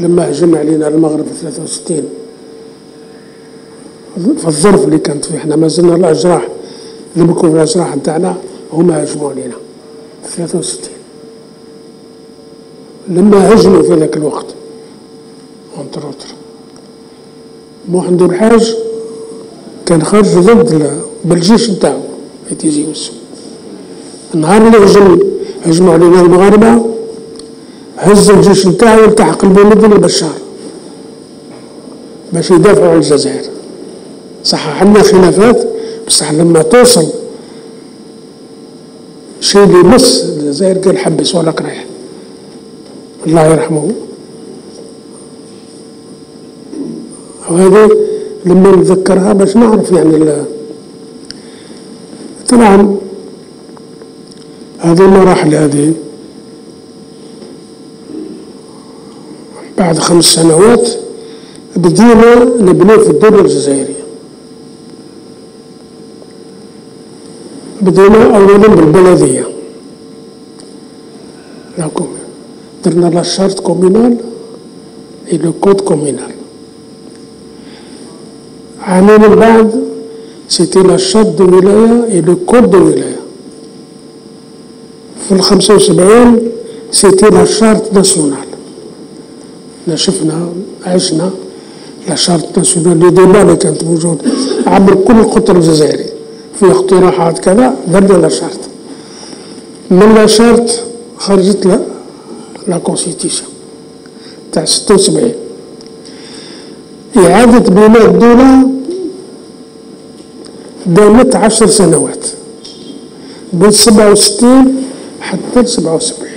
لما هجم علينا المغرب في 63 في الظرف اللي كانت فيه. إحنا ما زلنا الاجراح لما يكون الاجراح نتاعنا هما هجموا علينا في 63 لما هجموا في ذاك الوقت entre autres محند أولحاج كان خارج ضد بالجيش نتاعو في تيزي وسو النهار اللي هجم هجموا علينا المغاربة هز الجيش نتاعو والتحق بمدن بشار. باش يدافعوا عن الجزائر. صح عندنا خلافات بصح لما توصل شيء اللي يمس الجزائر قال حبس ولا قريح الله يرحمه. وهذه لما نتذكرها باش نعرف يعني طبعا هذه المراحل هذه. بعد خمس سنوات بدينا نبني في الدولة الجزائرية. بدينا أولا بالبلدية. درنا la charte communale et le code communal. عامين من بعد c'était la charte de ولاية et le code de ولاية. في الخمسة وسبعين c'était la charte nationale. شفنا عشنا. nationale اللي ديما كانت موجودة عبر كل القطر الجزائري في اقتراحات كذا درنا la charte من la charte خرجت la la constitution تاع 76 إعادة بناء الدولة دامت عشر سنوات. من 67 حتى 77